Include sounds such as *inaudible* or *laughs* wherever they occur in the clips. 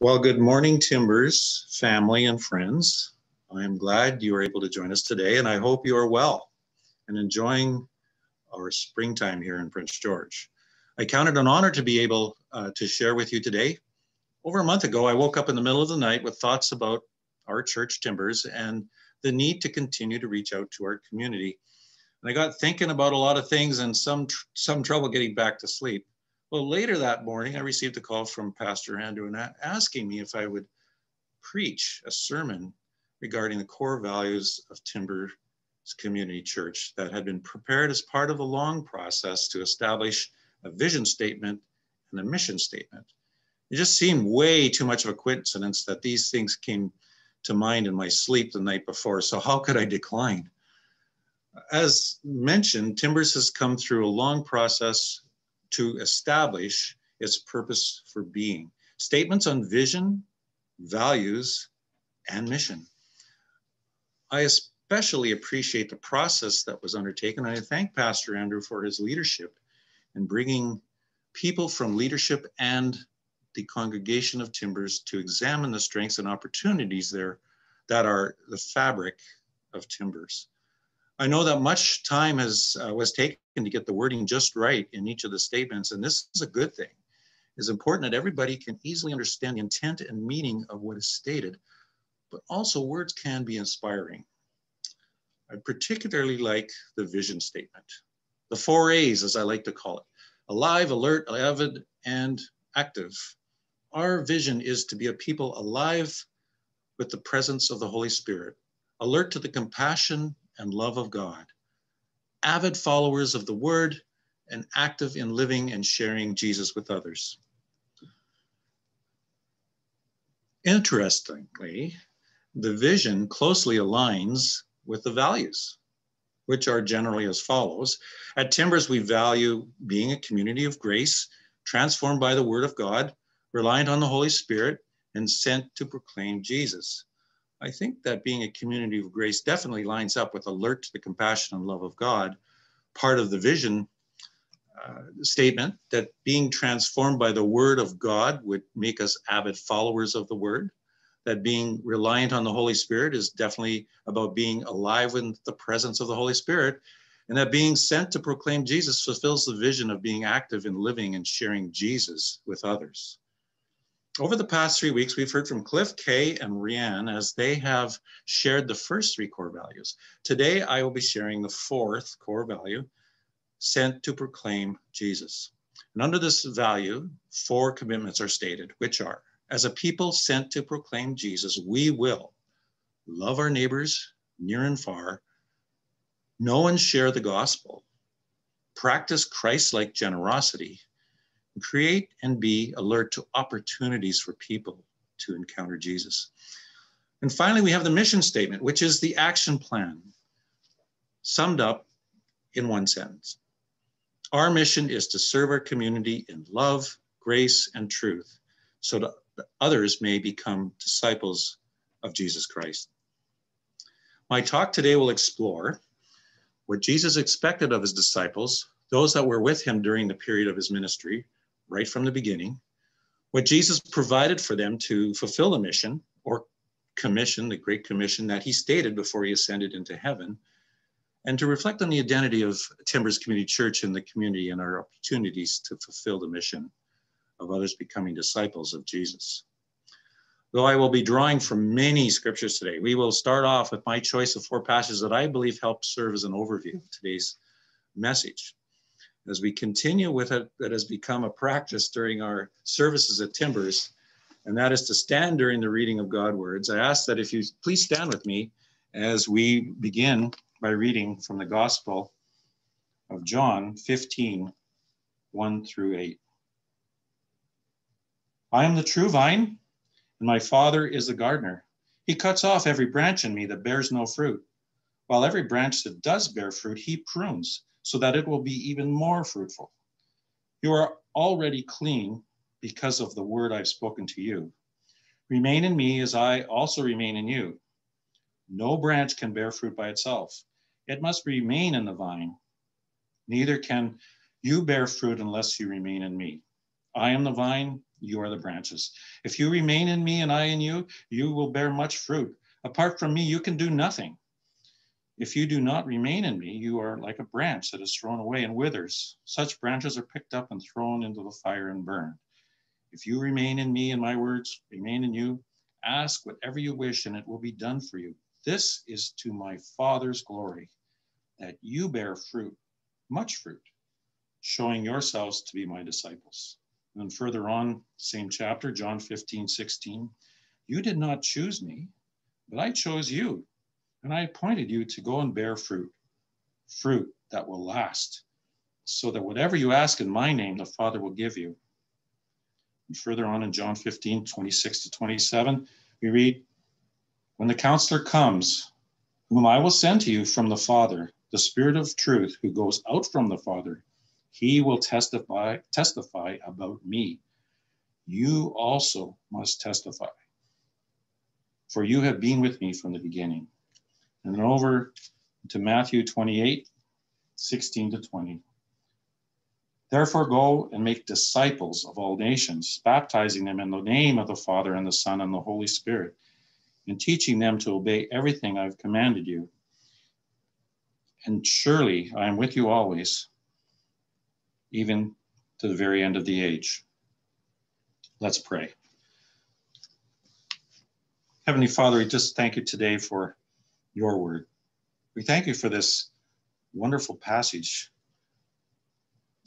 Well, good morning, Timbers, family, and friends. I am glad you are able to join us today, and I hope you are well and enjoying our springtime here in Prince George. I count it an honor to be able uh, to share with you today. Over a month ago, I woke up in the middle of the night with thoughts about our church Timbers and the need to continue to reach out to our community. And I got thinking about a lot of things and some, tr some trouble getting back to sleep. Well, later that morning, I received a call from Pastor Andrew and asking me if I would preach a sermon regarding the core values of Timbers Community Church that had been prepared as part of a long process to establish a vision statement and a mission statement. It just seemed way too much of a coincidence that these things came to mind in my sleep the night before. So, how could I decline? As mentioned, Timbers has come through a long process to establish its purpose for being. Statements on vision, values, and mission. I especially appreciate the process that was undertaken. I thank Pastor Andrew for his leadership in bringing people from leadership and the congregation of timbers to examine the strengths and opportunities there that are the fabric of timbers. I know that much time has uh, was taken to get the wording just right in each of the statements, and this is a good thing. It's important that everybody can easily understand the intent and meaning of what is stated, but also words can be inspiring. I particularly like the vision statement, the four A's, as I like to call it, alive, alert, avid, and active. Our vision is to be a people alive with the presence of the Holy Spirit, alert to the compassion and love of God, avid followers of the word, and active in living and sharing Jesus with others. Interestingly, the vision closely aligns with the values, which are generally as follows. At Timbers, we value being a community of grace, transformed by the word of God, reliant on the Holy Spirit, and sent to proclaim Jesus. I think that being a community of grace definitely lines up with alert to the compassion and love of God. Part of the vision uh, statement that being transformed by the word of God would make us avid followers of the word. That being reliant on the Holy Spirit is definitely about being alive in the presence of the Holy Spirit. And that being sent to proclaim Jesus fulfills the vision of being active in living and sharing Jesus with others. Over the past three weeks, we've heard from Cliff, Kay, and Rianne as they have shared the first three core values. Today, I will be sharing the fourth core value, sent to proclaim Jesus. And under this value, four commitments are stated, which are, as a people sent to proclaim Jesus, we will love our neighbors near and far, know and share the gospel, practice Christ-like generosity, create and be alert to opportunities for people to encounter Jesus. And finally, we have the mission statement, which is the action plan, summed up in one sentence. Our mission is to serve our community in love, grace, and truth so that others may become disciples of Jesus Christ. My talk today will explore what Jesus expected of his disciples, those that were with him during the period of his ministry, right from the beginning, what Jesus provided for them to fulfill the mission or commission, the Great Commission that he stated before he ascended into heaven, and to reflect on the identity of Timbers Community Church in the community and our opportunities to fulfill the mission of others becoming disciples of Jesus. Though I will be drawing from many scriptures today, we will start off with my choice of four passages that I believe help serve as an overview of today's message as we continue with it that has become a practice during our services at Timbers, and that is to stand during the reading of God words. I ask that if you please stand with me as we begin by reading from the Gospel of John 15, 1 through 8. I am the true vine, and my Father is the gardener. He cuts off every branch in me that bears no fruit, while every branch that does bear fruit, he prunes so that it will be even more fruitful. You are already clean because of the word I've spoken to you. Remain in me as I also remain in you. No branch can bear fruit by itself, it must remain in the vine. Neither can you bear fruit unless you remain in me. I am the vine, you are the branches. If you remain in me and I in you, you will bear much fruit. Apart from me, you can do nothing. If you do not remain in me, you are like a branch that is thrown away and withers. Such branches are picked up and thrown into the fire and burned. If you remain in me and my words remain in you, ask whatever you wish and it will be done for you. This is to my Father's glory, that you bear fruit, much fruit, showing yourselves to be my disciples. And further on, same chapter, John 15, 16, you did not choose me, but I chose you and I appointed you to go and bear fruit, fruit that will last, so that whatever you ask in my name, the Father will give you. And further on in John 15, 26 to 27, we read, When the counselor comes, whom I will send to you from the Father, the Spirit of truth who goes out from the Father, he will testify, testify about me. You also must testify, for you have been with me from the beginning. And then over to Matthew 28, 16 to 20. Therefore, go and make disciples of all nations, baptizing them in the name of the Father and the Son and the Holy Spirit, and teaching them to obey everything I've commanded you. And surely I am with you always, even to the very end of the age. Let's pray. Heavenly Father, we just thank you today for your word. We thank you for this wonderful passage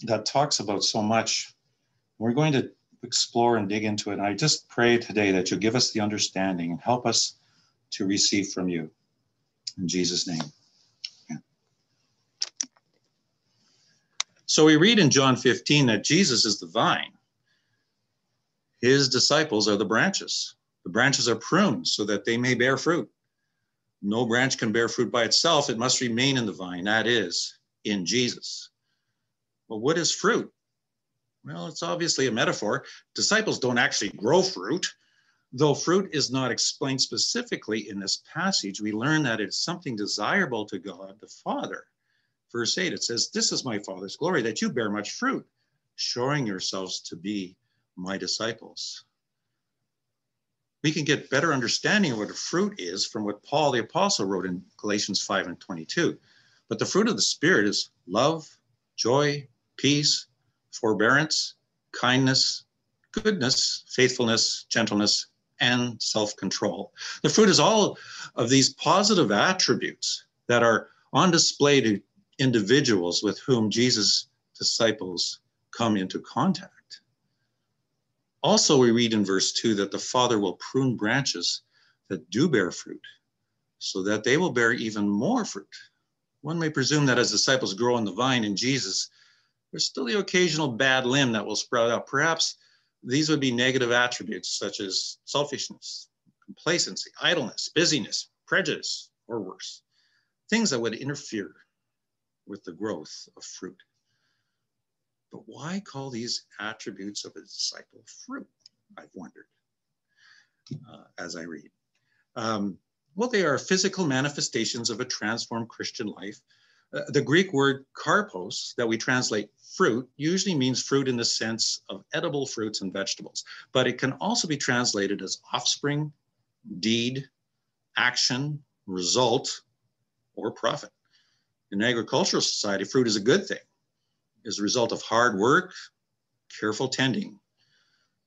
that talks about so much. We're going to explore and dig into it. And I just pray today that you give us the understanding and help us to receive from you. In Jesus' name. So we read in John 15 that Jesus is the vine. His disciples are the branches. The branches are pruned so that they may bear fruit. No branch can bear fruit by itself, it must remain in the vine, that is, in Jesus. Well, what is fruit? Well, it's obviously a metaphor. Disciples don't actually grow fruit. Though fruit is not explained specifically in this passage, we learn that it's something desirable to God the Father. Verse 8, it says, This is my Father's glory, that you bear much fruit, showing yourselves to be my disciples we can get better understanding of what a fruit is from what Paul the Apostle wrote in Galatians 5 and 22. But the fruit of the Spirit is love, joy, peace, forbearance, kindness, goodness, faithfulness, gentleness, and self control. The fruit is all of these positive attributes that are on display to individuals with whom Jesus' disciples come into contact. Also, we read in verse 2 that the Father will prune branches that do bear fruit so that they will bear even more fruit. One may presume that as disciples grow in the vine in Jesus, there's still the occasional bad limb that will sprout out. Perhaps these would be negative attributes such as selfishness, complacency, idleness, busyness, prejudice, or worse, things that would interfere with the growth of fruit. But why call these attributes of a disciple fruit? I've wondered uh, as I read. Um, well, they are physical manifestations of a transformed Christian life. Uh, the Greek word karpos, that we translate fruit, usually means fruit in the sense of edible fruits and vegetables, but it can also be translated as offspring, deed, action, result, or profit. In agricultural society, fruit is a good thing is a result of hard work, careful tending.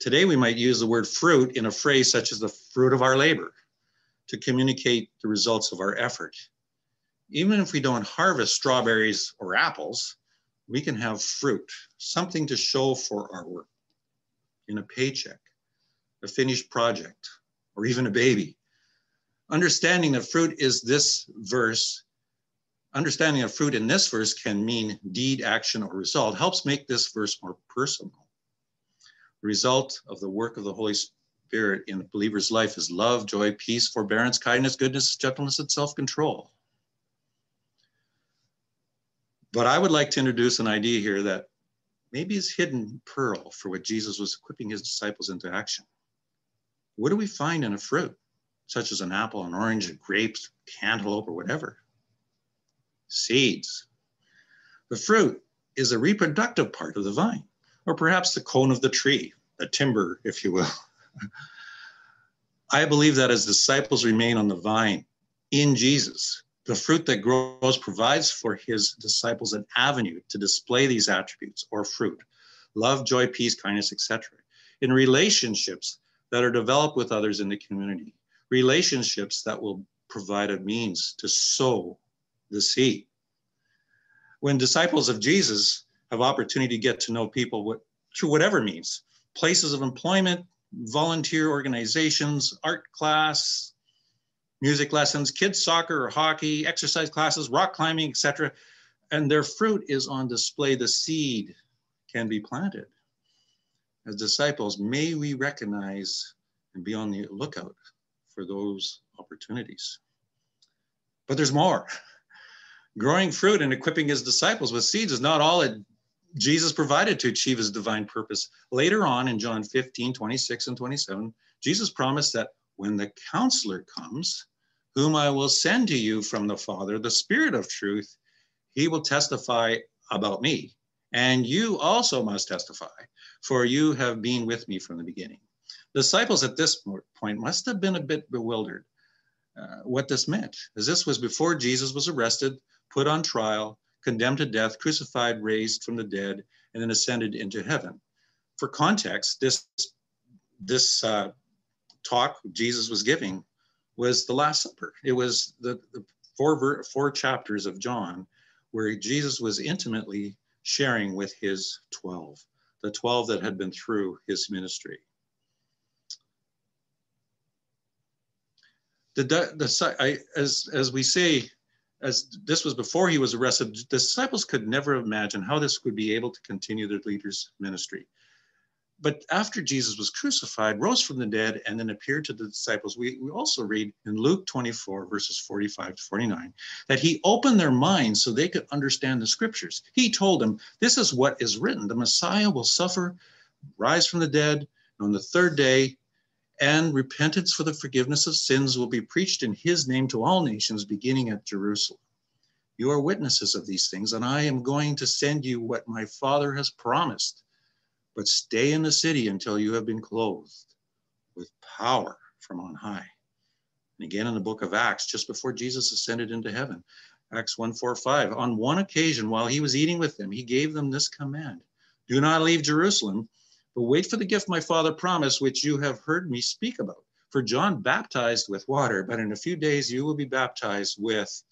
Today, we might use the word fruit in a phrase such as the fruit of our labor to communicate the results of our effort. Even if we don't harvest strawberries or apples, we can have fruit, something to show for our work in a paycheck, a finished project, or even a baby. Understanding that fruit is this verse understanding of fruit in this verse can mean deed, action, or result, helps make this verse more personal. The result of the work of the Holy Spirit in the believer's life is love, joy, peace, forbearance, kindness, goodness, gentleness, and self control. But I would like to introduce an idea here that maybe is hidden pearl for what Jesus was equipping his disciples into action. What do we find in a fruit, such as an apple, an orange, a grape, cantaloupe, or whatever? Seeds. The fruit is a reproductive part of the vine, or perhaps the cone of the tree, a timber, if you will. *laughs* I believe that as disciples remain on the vine in Jesus, the fruit that grows provides for his disciples an avenue to display these attributes or fruit love, joy, peace, kindness, etc. in relationships that are developed with others in the community, relationships that will provide a means to sow the seed. When disciples of Jesus have opportunity to get to know people through whatever means, places of employment, volunteer organizations, art class, music lessons, kids soccer or hockey, exercise classes, rock climbing, etc. And their fruit is on display. The seed can be planted. As disciples, may we recognize and be on the lookout for those opportunities. But there's more. Growing fruit and equipping his disciples with seeds is not all that Jesus provided to achieve his divine purpose. Later on in John 15, 26 and 27, Jesus promised that when the counselor comes, whom I will send to you from the Father, the Spirit of truth, he will testify about me. And you also must testify, for you have been with me from the beginning. The disciples at this point must have been a bit bewildered uh, what this meant, as this was before Jesus was arrested, put on trial, condemned to death, crucified, raised from the dead, and then ascended into heaven. For context, this, this uh, talk Jesus was giving was the Last Supper. It was the, the four, four chapters of John where Jesus was intimately sharing with his 12, the 12 that had been through his ministry. The, the, I, as, as we say, as this was before he was arrested, the disciples could never imagine how this would be able to continue their leader's ministry. But after Jesus was crucified, rose from the dead, and then appeared to the disciples, we, we also read in Luke 24, verses 45 to 49, that he opened their minds so they could understand the scriptures. He told them, This is what is written the Messiah will suffer, rise from the dead, and on the third day and repentance for the forgiveness of sins will be preached in his name to all nations, beginning at Jerusalem. You are witnesses of these things, and I am going to send you what my Father has promised. But stay in the city until you have been clothed with power from on high. And again in the book of Acts, just before Jesus ascended into heaven, Acts 1 4 5. On one occasion, while he was eating with them, he gave them this command Do not leave Jerusalem but wait for the gift my father promised, which you have heard me speak about. For John baptized with water, but in a few days you will be baptized with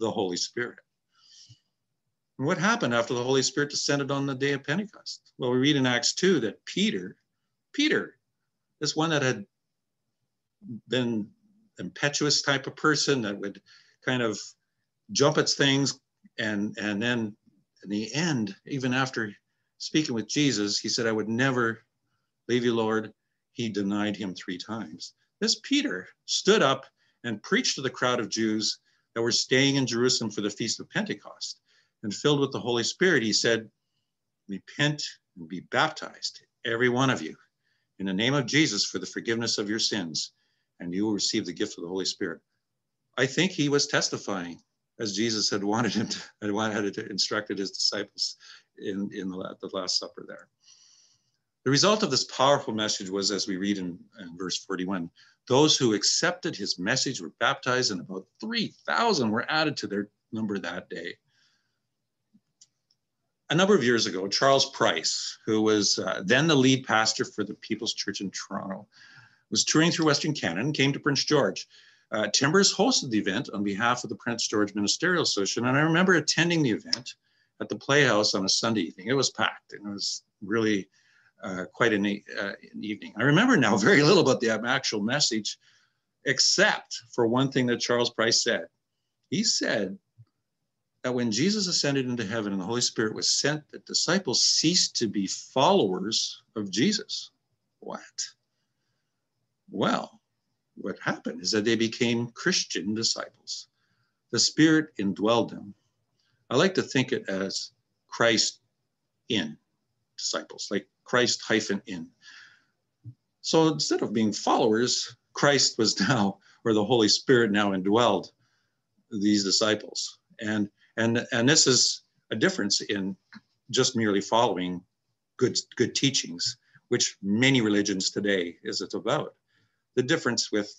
the Holy Spirit. And what happened after the Holy Spirit descended on the day of Pentecost? Well, we read in Acts 2 that Peter, Peter, this one that had been impetuous type of person that would kind of jump at things and and then in the end, even after speaking with Jesus, he said, I would never leave you, Lord. He denied him three times. This Peter stood up and preached to the crowd of Jews that were staying in Jerusalem for the Feast of Pentecost. And filled with the Holy Spirit, he said, Repent and be baptized, every one of you, in the name of Jesus for the forgiveness of your sins, and you will receive the gift of the Holy Spirit. I think he was testifying as Jesus had wanted him to, had wanted to instructed his disciples in, in the, the Last Supper there. The result of this powerful message was, as we read in, in verse 41, those who accepted his message were baptized, and about 3,000 were added to their number that day. A number of years ago, Charles Price, who was uh, then the lead pastor for the People's Church in Toronto, was touring through Western Canada and came to Prince George. Uh, Timbers hosted the event on behalf of the Prince George Ministerial Association, and I remember attending the event at the Playhouse on a Sunday evening. It was packed and it was really uh, quite an, uh, an, evening. I remember now *laughs* very little about the actual message, except for one thing that Charles Price said. He said that when Jesus ascended into heaven and the Holy Spirit was sent, the disciples ceased to be followers of Jesus. What? Well, what happened is that they became Christian disciples. The Spirit indwelled them I like to think it as Christ in disciples, like Christ hyphen in. So instead of being followers, Christ was now, or the Holy Spirit now indwelled these disciples. And and and this is a difference in just merely following good good teachings. which many religions today is it about. The difference with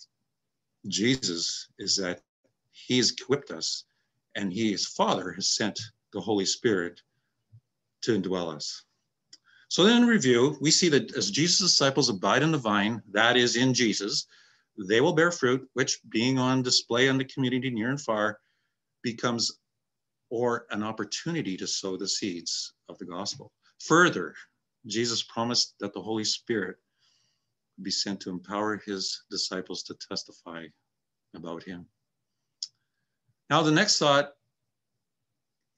Jesus is that he's equipped us and he, his Father, has sent the Holy Spirit to indwell us. So then in review, we see that as Jesus' disciples abide in the vine, that is in Jesus, they will bear fruit, which being on display in the community near and far becomes or an opportunity to sow the seeds of the gospel. Further, Jesus promised that the Holy Spirit would be sent to empower his disciples to testify about him. Now, the next thought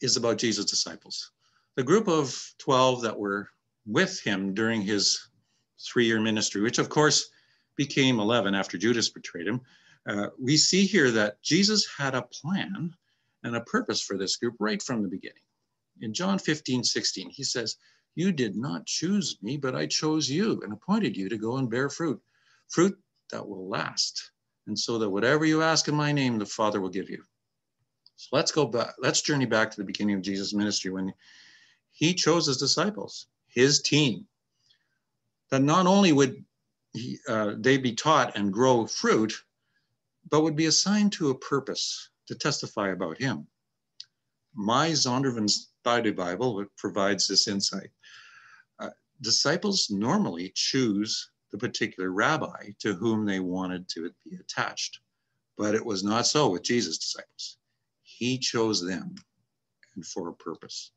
is about Jesus' disciples. The group of 12 that were with him during his three year ministry, which of course became 11 after Judas betrayed him, uh, we see here that Jesus had a plan and a purpose for this group right from the beginning. In John 15, 16, he says, You did not choose me, but I chose you and appointed you to go and bear fruit, fruit that will last. And so that whatever you ask in my name, the Father will give you. So let's go back, let's journey back to the beginning of Jesus' ministry when he chose his disciples, his team, that not only would he, uh, they be taught and grow fruit, but would be assigned to a purpose to testify about him. My Zondervan's Study Bible provides this insight. Uh, disciples normally choose the particular rabbi to whom they wanted to be attached, but it was not so with Jesus' disciples. He chose them and for a purpose.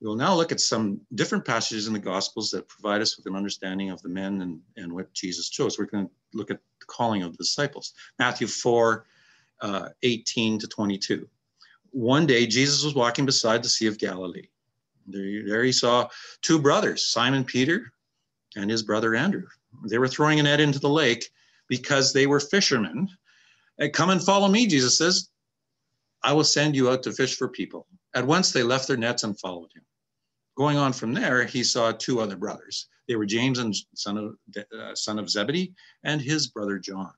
We'll now look at some different passages in the Gospels that provide us with an understanding of the men and, and what Jesus chose. We're going to look at the calling of the disciples. Matthew 4, uh, 18 to 22. One day, Jesus was walking beside the Sea of Galilee. There, there he saw two brothers, Simon Peter and his brother Andrew. They were throwing a net into the lake because they were fishermen. Come and follow me, Jesus says. I will send you out to fish for people. At once they left their nets and followed him. Going on from there, he saw two other brothers. They were James and son of, uh, son of Zebedee and his brother John.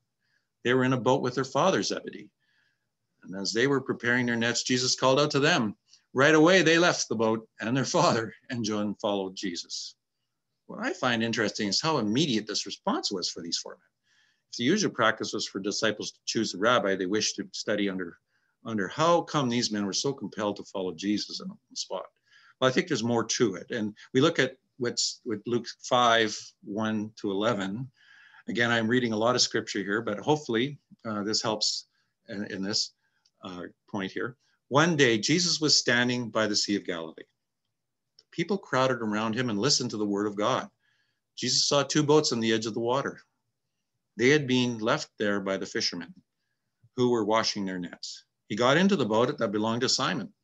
They were in a boat with their father Zebedee. And as they were preparing their nets, Jesus called out to them. Right away, they left the boat and their *laughs* father, and John followed Jesus. What I find interesting is how immediate this response was for these four men. If the usual practice was for disciples to choose a rabbi they wished to study under, under how come these men were so compelled to follow Jesus on the spot? Well, I think there's more to it. And we look at what's with Luke 5, 1 to 11. Again, I'm reading a lot of scripture here, but hopefully uh, this helps in, in this uh, point here. One day, Jesus was standing by the Sea of Galilee. People crowded around him and listened to the word of God. Jesus saw two boats on the edge of the water. They had been left there by the fishermen who were washing their nets. He got into the boat that belonged to Simon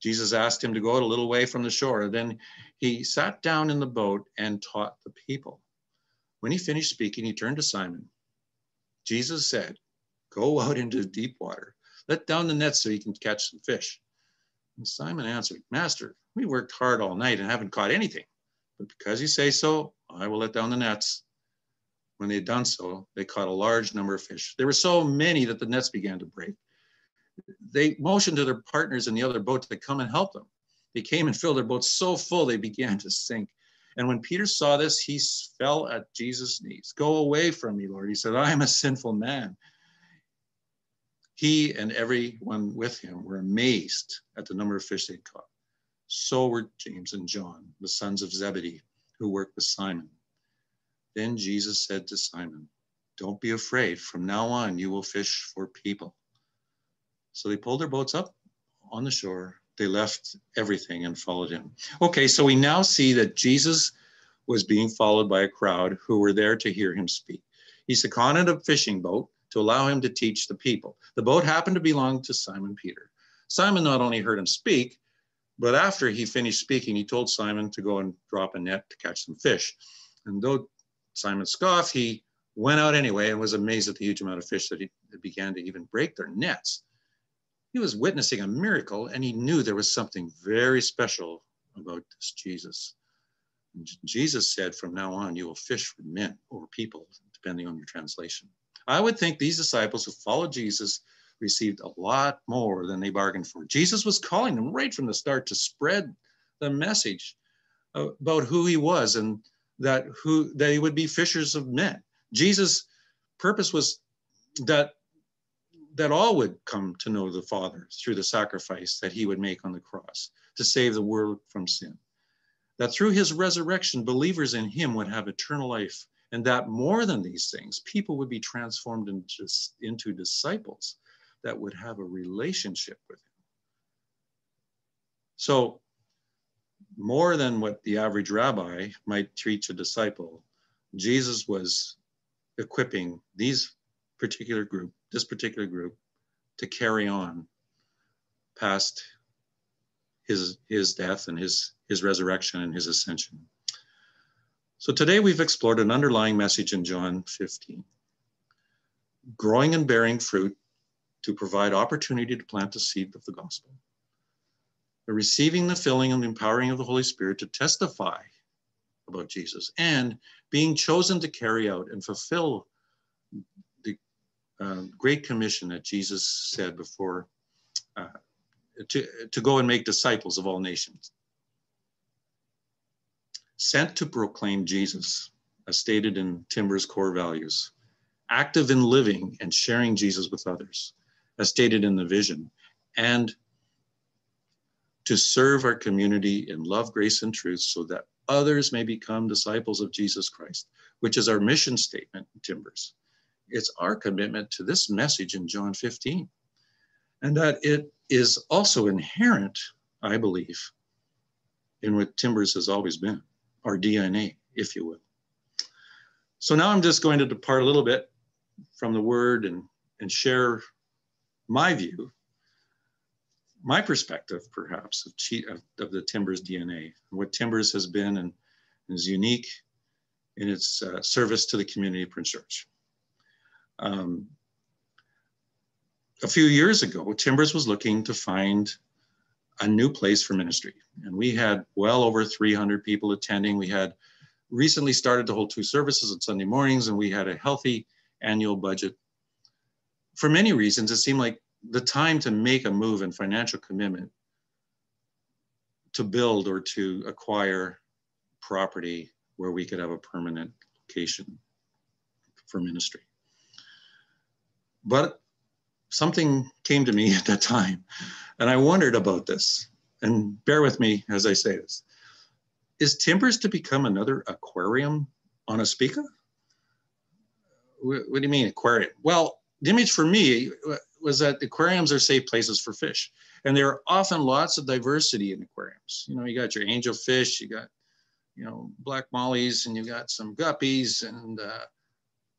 Jesus asked him to go out a little way from the shore. Then he sat down in the boat and taught the people. When he finished speaking, he turned to Simon. Jesus said, Go out into deep water. Let down the net so you can catch some fish. And Simon answered, Master, we worked hard all night and haven't caught anything. But because you say so, I will let down the nets. When they had done so, they caught a large number of fish. There were so many that the nets began to break they motioned to their partners in the other boat to come and help them. They came and filled their boats so full they began to sink. And when Peter saw this, he fell at Jesus' knees. Go away from me, Lord. He said, I am a sinful man. He and everyone with him were amazed at the number of fish they'd caught. So were James and John, the sons of Zebedee, who worked with Simon. Then Jesus said to Simon, Don't be afraid. From now on, you will fish for people. So they pulled their boats up on the shore. They left everything and followed him. Okay, so we now see that Jesus was being followed by a crowd who were there to hear him speak. He seconded a fishing boat to allow him to teach the people. The boat happened to belong to Simon Peter. Simon not only heard him speak, but after he finished speaking, he told Simon to go and drop a net to catch some fish. And though Simon scoffed, he went out anyway and was amazed at the huge amount of fish that he began to even break their nets. He was witnessing a miracle and he knew there was something very special about this Jesus. And Jesus said, From now on, you will fish for men or people, depending on your translation. I would think these disciples who followed Jesus received a lot more than they bargained for. Jesus was calling them right from the start to spread the message about who he was and that who they would be fishers of men. Jesus' purpose was that that all would come to know the Father through the sacrifice that he would make on the cross to save the world from sin. That through his resurrection, believers in him would have eternal life, and that more than these things, people would be transformed into, into disciples that would have a relationship with him. So, more than what the average rabbi might teach a disciple, Jesus was equipping these particular group, this particular group, to carry on past his his death and his his resurrection and his ascension. So today we've explored an underlying message in John 15. Growing and bearing fruit to provide opportunity to plant the seed of the gospel. Receiving the filling and empowering of the Holy Spirit to testify about Jesus and being chosen to carry out and fulfill uh, great commission that Jesus said before uh, to, to go and make disciples of all nations. Sent to proclaim Jesus, as stated in Timber's core values, active in living and sharing Jesus with others, as stated in the vision, and to serve our community in love, grace, and truth so that others may become disciples of Jesus Christ, which is our mission statement in Timbers it's our commitment to this message in John 15. And that it is also inherent, I believe, in what Timbers has always been, our DNA, if you will. So now I'm just going to depart a little bit from the word and, and share my view, my perspective, perhaps, of, of, of the Timbers DNA, what Timbers has been and is unique in its uh, service to the community of Prince George. Um, a few years ago, Timbers was looking to find a new place for ministry. And we had well over 300 people attending. We had recently started to hold two services on Sunday mornings, and we had a healthy annual budget. For many reasons, it seemed like the time to make a move and financial commitment to build or to acquire property where we could have a permanent location for ministry. But something came to me *laughs* at that time, and I wondered about this. And bear with me as I say this. Is Timbers to become another aquarium on Ospika? What, what do you mean aquarium? Well, the image for me was that aquariums are safe places for fish. And there are often lots of diversity in aquariums. You know, you got your angelfish, you got, you know, black mollies, and you got some guppies and uh,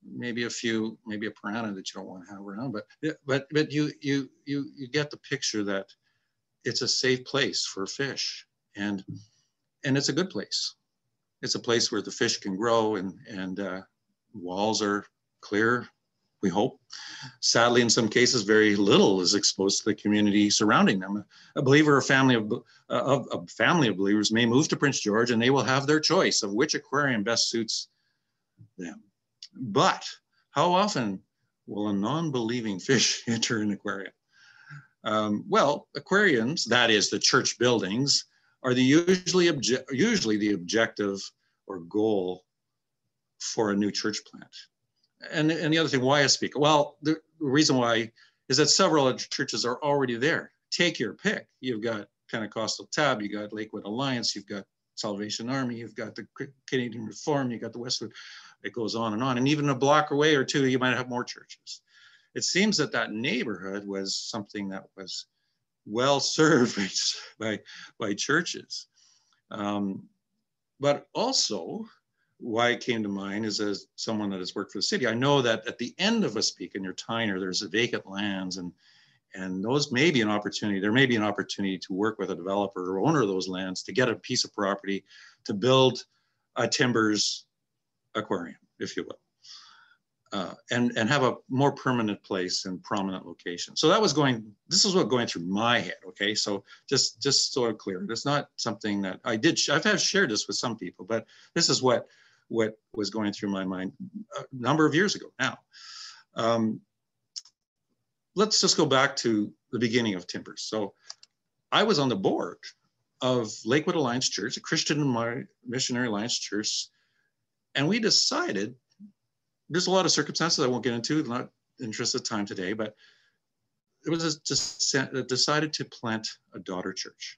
maybe a few, maybe a piranha that you don't want to have around, but but but you you you you get the picture that it's a safe place for fish, and and it's a good place. It's a place where the fish can grow and and uh, walls are clear. We hope. Sadly, in some cases, very little is exposed to the community surrounding them. A believer or family of, of a family of believers may move to Prince George, and they will have their choice of which aquarium best suits them but how often will a non-believing fish *laughs* enter an aquarium? Um, well, aquariums, that is the church buildings, are the usually, usually the objective or goal for a new church plant. And, and the other thing, why I speak? Well, the reason why is that several churches are already there. Take your pick. You've got Pentecostal Tab, you've got Lakewood Alliance, you've got Salvation Army, you've got the Canadian Reform, you've got the Westwood it goes on and on. And even a block away or two, you might have more churches. It seems that that neighborhood was something that was well served *laughs* by, by churches. Um, but also, why it came to mind is as someone that has worked for the city, I know that at the end of Ospika in your Tyner, there's a vacant lands and and those may be an opportunity. There may be an opportunity to work with a developer or owner of those lands to get a piece of property to build a timbers aquarium, if you will. Uh, and, and have a more permanent place and prominent location. So that was going, this is what going through my head, okay? So just, just so clear, it's not something that I did, I've had shared this with some people, but this is what, what was going through my mind a number of years ago now. Um, let's just go back to the beginning of Timbers. So I was on the board of Lakewood Alliance Church, a Christian Missionary Alliance Church And we decided, there's a lot of circumstances I won't get into, not interest of time today, but it was just decided to plant a daughter church.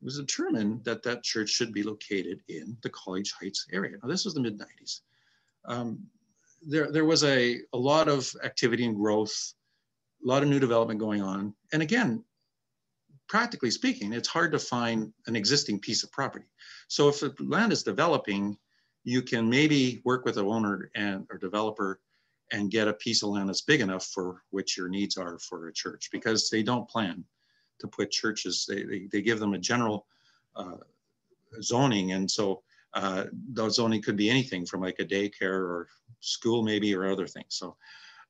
It was determined that that church should be located in the College Heights area. Now, this was the mid 90s. Um, there, there was a, a lot of activity and growth, a lot of new development going on. And again, practically speaking, it's hard to find an existing piece of property. So if the land is developing, you can maybe work with an owner and or developer and get a piece of land that's big enough for which your needs are for a church because they don't plan to put churches, they, they, they give them a general uh, zoning. And so uh, the zoning could be anything from like a daycare or school maybe or other things. So,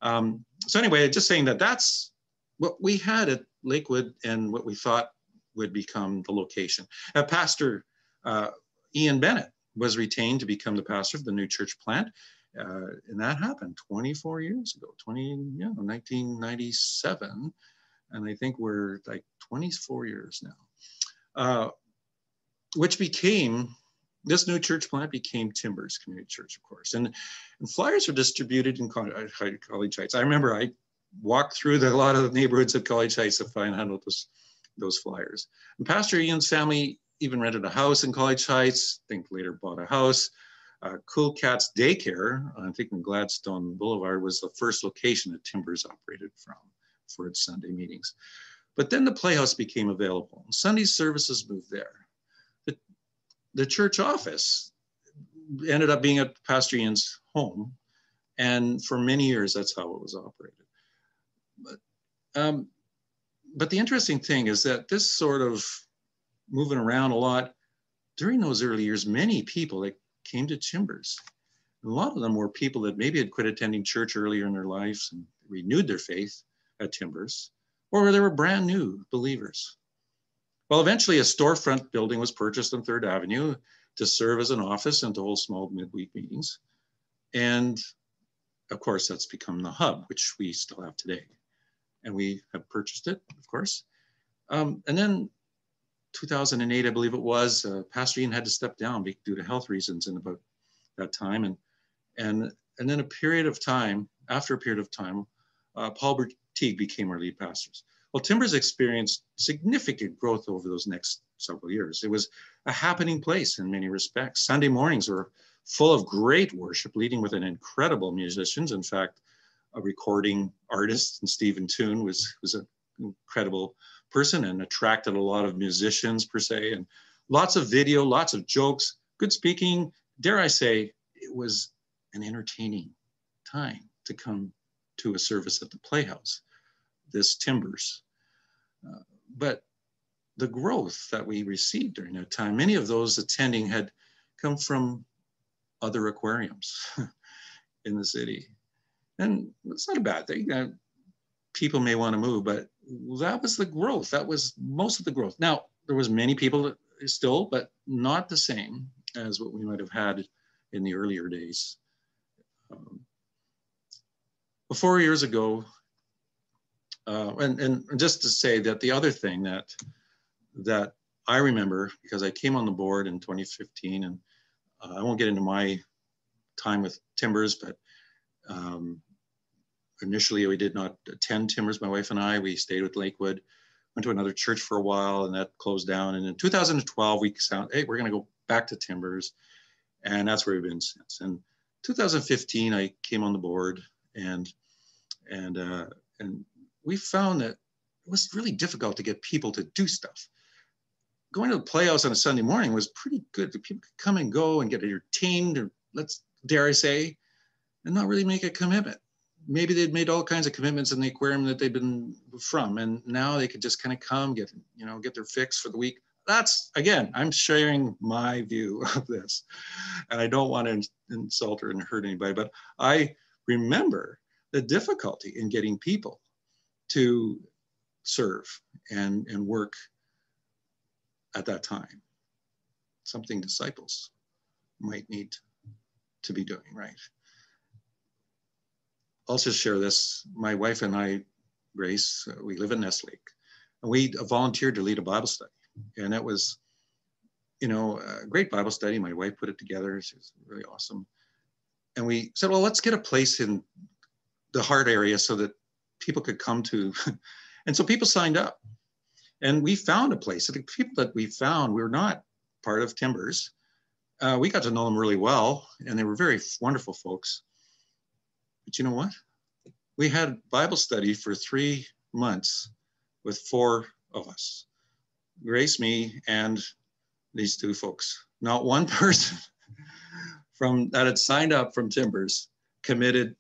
um, so anyway, just saying that that's what we had at Lakewood and what we thought would become the location. Pastor uh, Ian Bennett was retained to become the pastor of the new church plant. Uh, and that happened 24 years ago, 20, yeah, 1997. And I think we're like 24 years now, uh, which became, this new church plant became Timbers Community Church, of course. And, and flyers are distributed in College Heights. I remember I walked through the, a lot of the neighborhoods of College Heights to find out those, those flyers. And Pastor Ian's family even rented a house in College Heights, I think later bought a house. Uh, cool Cats Daycare, I think in Gladstone Boulevard, was the first location that Timbers operated from for its Sunday meetings. But then the Playhouse became available. Sunday services moved there. The, the church office ended up being at Pastor Ian's home. And for many years, that's how it was operated. But, um, but the interesting thing is that this sort of moving around a lot. During those early years, many people that came to Timbers, a lot of them were people that maybe had quit attending church earlier in their lives and renewed their faith at Timbers, or they were brand new believers. Well, eventually a storefront building was purchased on Third Avenue to serve as an office and to hold small midweek meetings. And of course, that's become the hub, which we still have today. And we have purchased it, of course. Um, and then 2008, I believe it was, uh, Pastor Ian had to step down due to health reasons in about that time. And, and, and then a period of time, after a period of time, uh, Paul Bertigue became our lead pastors. Well, Timbers experienced significant growth over those next several years. It was a happening place in many respects. Sunday mornings were full of great worship, leading with an incredible musicians. In fact, a recording artist, and Stephen Toon was, was an incredible person and attracted a lot of musicians per se and lots of video, lots of jokes, good speaking. Dare I say, it was an entertaining time to come to a service at the Playhouse, this Timbers. Uh, but the growth that we received during that time, many of those attending had come from other aquariums *laughs* in the city. And it's not a bad thing. Uh, people may want to move, but that was the growth. That was most of the growth. Now, there was many people still, but not the same as what we might have had in the earlier days. Um, four years ago, uh, and, and just to say that the other thing that that I remember, because I came on the board in 2015, and uh, I won't get into my time with Timbers, but um, initially we did not attend Timbers, my wife and I. We stayed with Lakewood, went to another church for a while, and that closed down. And in 2012, we sound, hey, we're going to go back to Timbers, and that's where we've been since. And 2015, I came on the board, and and uh, and we found that it was really difficult to get people to do stuff. Going to the Playhouse on a Sunday morning was pretty good. People could come and go and get entertained, or let's dare I say, and not really make a commitment maybe they'd made all kinds of commitments in the aquarium that they've been from, and now they could just kind of come get, you know, get their fix for the week. That's again, I'm sharing my view *laughs* of this, and I don't want to insult or hurt anybody, but I remember the difficulty in getting people to serve and and work at that time. Something disciples might need to be doing, right? I'll just share this. My wife and I, Grace, uh, we live in Nestlake, and we volunteered to lead a Bible study. And it was, you know, a great Bible study. My wife put it together. She was really awesome. and we said, well, let's get a place in the heart area so that people could come to. *laughs* and so people signed up. And we found a place. The people that we found we were not part of Timbers. Uh, we got to know them really well, and they were very wonderful folks. But you know what? We had Bible study for three months with four of us Grace, me, and these two folks. Not one *laughs* person from that had signed up from Timbers committed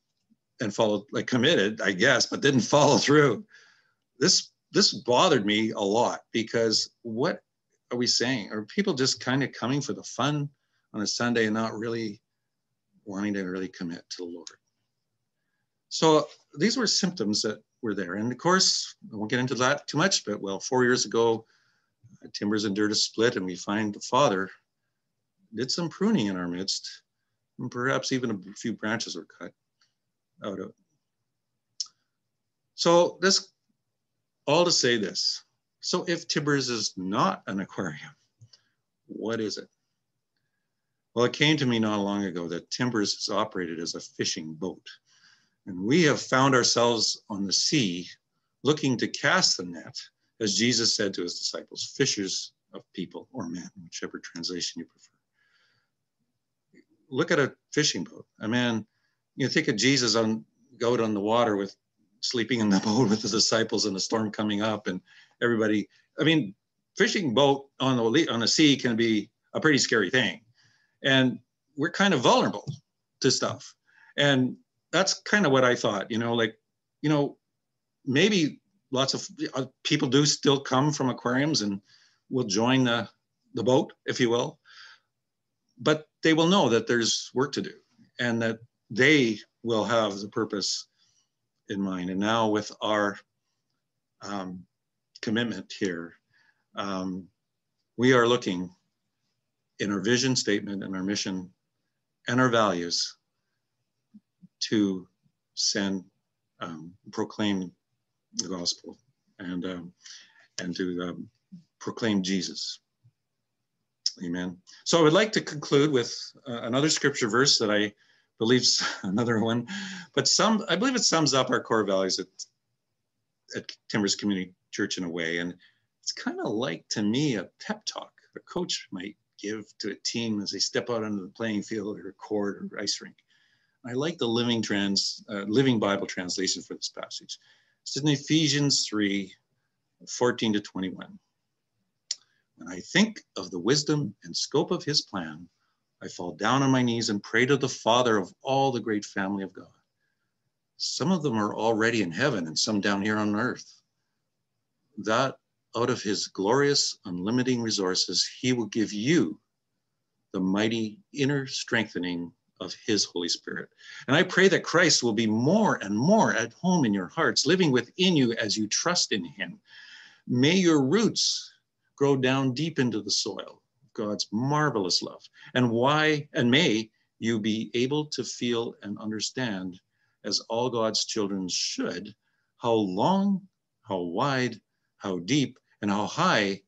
and followed, like committed, I guess, but didn't *laughs* follow through. This this bothered me a lot because what are we saying? Are people just kind of coming for the fun on a Sunday and not really wanting to really commit to the Lord? So these were symptoms that were there. And of course, I won't get into that too much, but well, four years ago, Timbers endured a split and we find the father did some pruning in our midst. And perhaps even a few branches were cut out of. So this all to say this. So if Timbers is not an aquarium, what is it? Well, it came to me not long ago that Timbers is operated as a fishing boat. And we have found ourselves on the sea looking to cast the net, as Jesus said to his disciples, fishers of people or men, whichever translation you prefer. Look at a fishing boat. A man, you think of Jesus on goat on the water with sleeping in the *laughs* boat with the disciples and the storm coming up and everybody. I mean, fishing boat on the on the sea can be a pretty scary thing, and we're kind of vulnerable to stuff. And that's kind of what I thought. You know, like, you know, maybe lots of uh, people do still come from aquariums and will join the the boat, if you will. But they will know that there's work to do and that they will have the purpose in mind. And now with our um, commitment here, um, we are looking in our vision statement and our mission and our values to send, um, proclaim the gospel and, um, and to um, proclaim Jesus. Amen. So I would like to conclude with uh, another scripture verse that I believes *laughs* another one, but some I believe it sums up our core values at, at Timbers Community Church in a way. And it's kind of like to me a pep talk a coach might give to a team as they step out onto the playing field or court or ice rink. I like the living trans uh, living Bible translation for this passage. It's in Ephesians 3, 14 to 21. When I think of the wisdom and scope of his plan, I fall down on my knees and pray to the Father of all the great family of God. Some of them are already in heaven and some down here on earth. That out of his glorious, unlimiting resources, he will give you the mighty inner strengthening of his Holy Spirit. And I pray that Christ will be more and more at home in your hearts, living within you as you trust in him. May your roots grow down deep into the soil of God's marvelous love. And why, and may you be able to feel and understand, as all God's children should, how long, how wide, how deep, and how high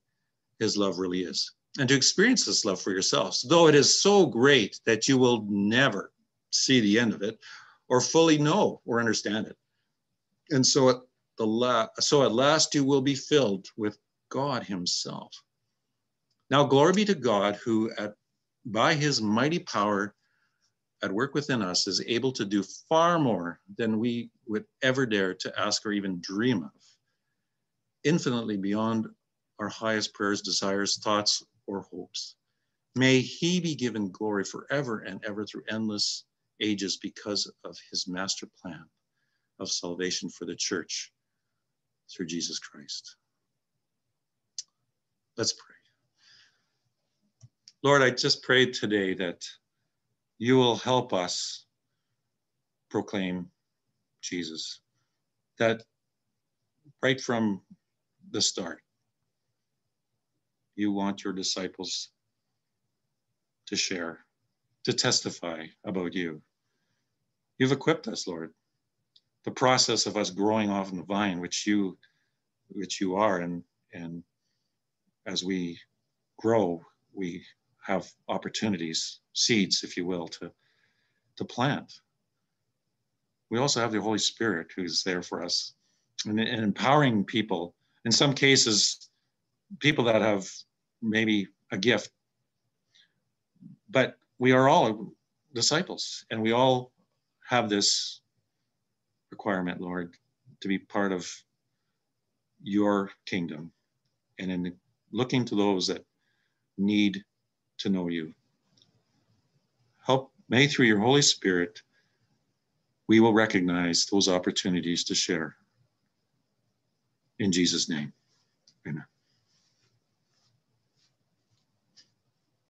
his love really is. And to experience this love for yourselves, though it is so great that you will never see the end of it or fully know or understand it. And so at the la- so at last you will be filled with God himself. Now, glory be to God who, at, by his mighty power at work within us, is able to do far more than we would ever dare to ask or even dream of, infinitely beyond our highest prayers, desires, thoughts, or hopes. May he be given glory forever and ever through endless ages because of his master plan of salvation for the church through Jesus Christ. Let's pray. Lord, I just prayed today that you will help us proclaim Jesus, that right from the start, you want your disciples to share, to testify about you. You've equipped us, Lord. The process of us growing off in the vine, which you, which you are, and and as we grow, we have opportunities, seeds, if you will, to to plant. We also have the Holy Spirit who's there for us and, and empowering people. In some cases, people that have maybe a gift, but we are all disciples and we all have this requirement, Lord, to be part of your kingdom and in looking to those that need to know you. Help, may through your Holy Spirit, we will recognize those opportunities to share. In Jesus' name, amen.